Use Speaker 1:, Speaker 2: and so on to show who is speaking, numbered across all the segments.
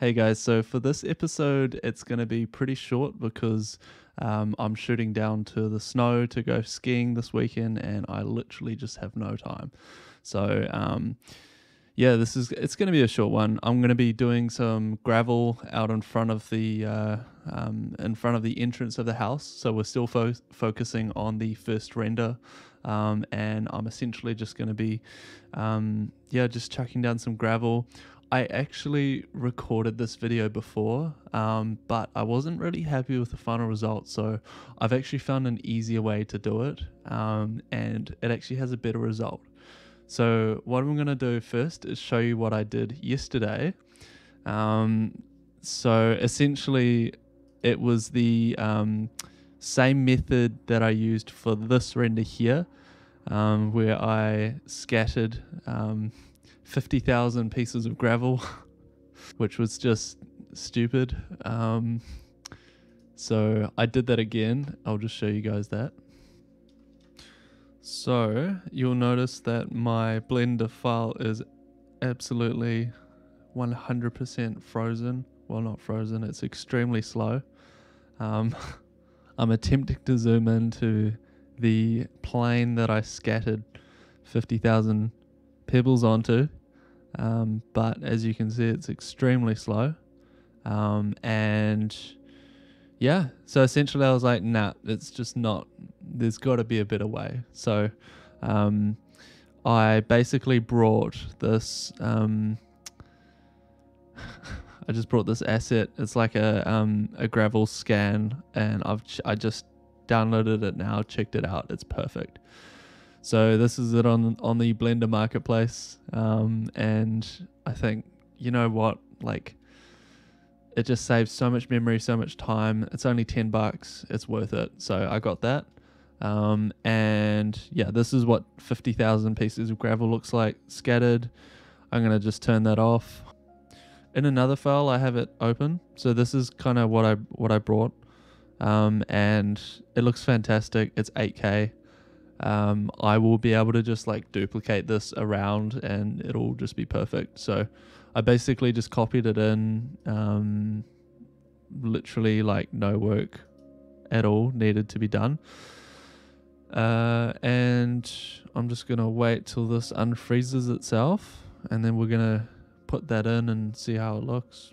Speaker 1: Hey guys, so for this episode, it's going to be pretty short because um, I'm shooting down to the snow to go skiing this weekend and I literally just have no time. So, um, yeah, this is it's going to be a short one. I'm going to be doing some gravel out in front of the uh, um, in front of the entrance of the house. So we're still fo- focusing on the first render, um, and I'm essentially just going to be, um, yeah, just chucking down some gravel. I actually recorded this video before, um, but I wasn't really happy with the final result. So I've actually found an easier way to do it, um, and it actually has a better result. So what I'm going to do first is show you what I did yesterday. Um, so essentially, it was the um, same method that I used for this render here, um, where I scattered um, 50,000 pieces of gravel, which was just stupid. Um, so I did that again. I'll just show you guys that. So you'll notice that my Blender file is absolutely 100% frozen. Well, not frozen, it's extremely slow. Um, I'm attempting to zoom into the plane that I scattered 50,000 pebbles onto um, but as you can see, it's extremely slow. Um, and yeah, so essentially I was like, nah, it's just not, there's got to be a better way. So um, I basically brought this, um, I just brought this asset. It's like a, um, a gravel scan, and I've I just downloaded it now, checked it out. It's perfect. So this is it on on the Blender marketplace, um, and I think you know what, like, it just saves so much memory, so much time. It's only ten bucks. It's worth it. So I got that, um, and yeah, this is what fifty thousand pieces of gravel looks like scattered. I'm gonna just turn that off. In another file, I have it open. So this is kind of what I what I brought, um, and it looks fantastic. It's 8K um, I will be able to just like duplicate this around and it'll just be perfect. So I basically just copied it in, um, literally like no work at all needed to be done. Uh, and I'm just gonna wait till this unfreezes itself, and then we're gonna put that in and see how it looks.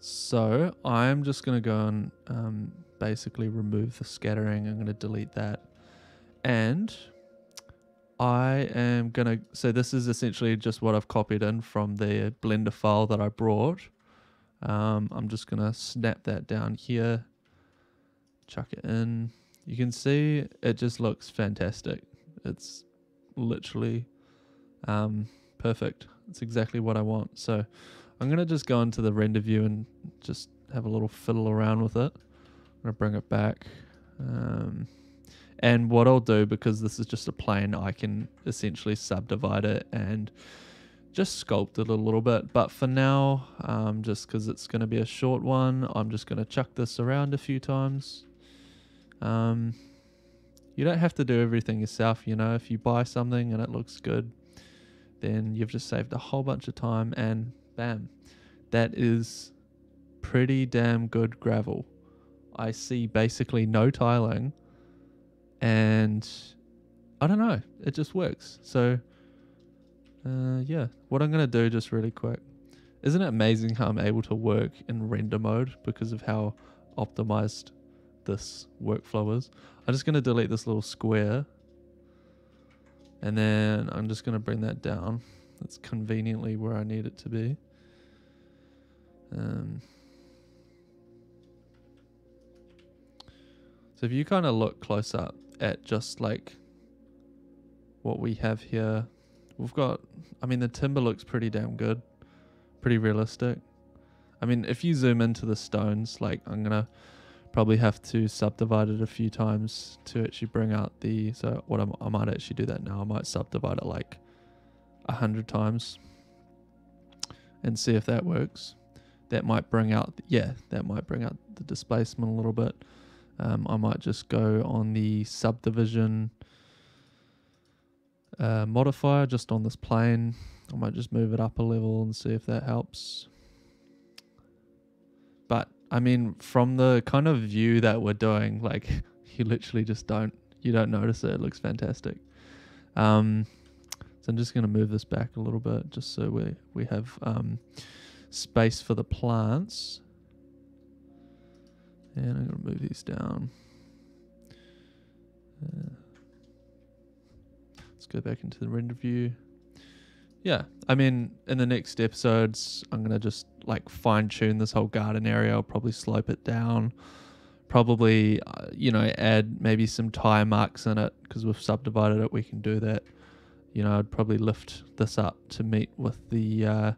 Speaker 1: So I'm just gonna go and um, basically remove the scattering. I'm gonna delete that and I am gonna so this is essentially just what I've copied in from the blender file that I brought. Um, I'm just gonna snap that down here chuck it in. You can see it just looks fantastic. It's literally um, perfect. It's exactly what I want. So I'm gonna just go into the render view and just have a little fiddle around with it. I'm gonna bring it back. Um, and what I'll do, because this is just a plane, I can essentially subdivide it and just sculpt it a little bit. But for now, um, just because it's going to be a short one, I'm just going to chuck this around a few times. Um, you don't have to do everything yourself, you know. If you buy something and it looks good, then you've just saved a whole bunch of time and bam, that is pretty damn good gravel. I see basically no tiling and I don't know, it just works. So, uh, yeah, what I'm gonna do just really quick. Isn't it amazing how I'm able to work in render mode because of how optimized this workflow is? I'm just gonna delete this little square, and then I'm just gonna bring that down. That's conveniently where I need it to be. Um, so if you kind of look close up, at just like what we have here, we've got. I mean, the timber looks pretty damn good, pretty realistic. I mean, if you zoom into the stones, like I'm gonna probably have to subdivide it a few times to actually bring out the. So what I'm, I might actually do that now. I might subdivide it like a hundred times and see if that works. That might bring out, yeah, that might bring out the displacement a little bit. Um, I might just go on the subdivision uh, modifier just on this plane. I might just move it up a level and see if that helps. But I mean, from the kind of view that we're doing, like you literally just don't you don't notice it. It looks fantastic. Um, so I'm just going to move this back a little bit, just so we we have um, space for the plants. And I'm going to move these down. Uh, let's go back into the render view. Yeah, I mean, in the next episodes, I'm gonna just like fine tune this whole garden area. I'll probably slope it down. Probably, uh, you know, add maybe some tire marks in it because we've subdivided it. We can do that. You know, I'd probably lift this up to meet with the uh,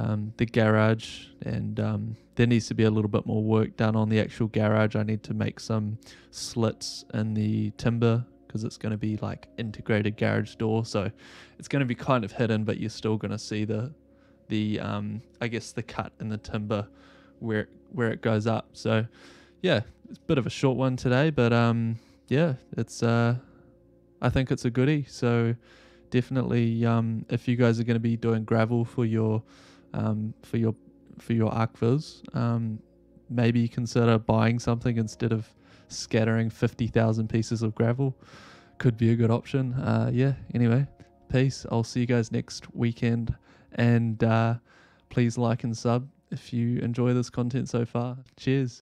Speaker 1: um, the garage, and um, there needs to be a little bit more work done on the actual garage. I need to make some slits in the timber because it's going to be like integrated garage door so it's going to be kind of hidden but you're still going to see the the um i guess the cut in the timber where where it goes up so yeah it's a bit of a short one today but um yeah it's uh i think it's a goodie so definitely um if you guys are going to be doing gravel for your um for your for your archviz um maybe consider buying something instead of scattering 50,000 pieces of gravel could be a good option. Uh, yeah, anyway, peace. I'll see you guys next weekend. And uh, please like and sub if you enjoy this content so far. Cheers.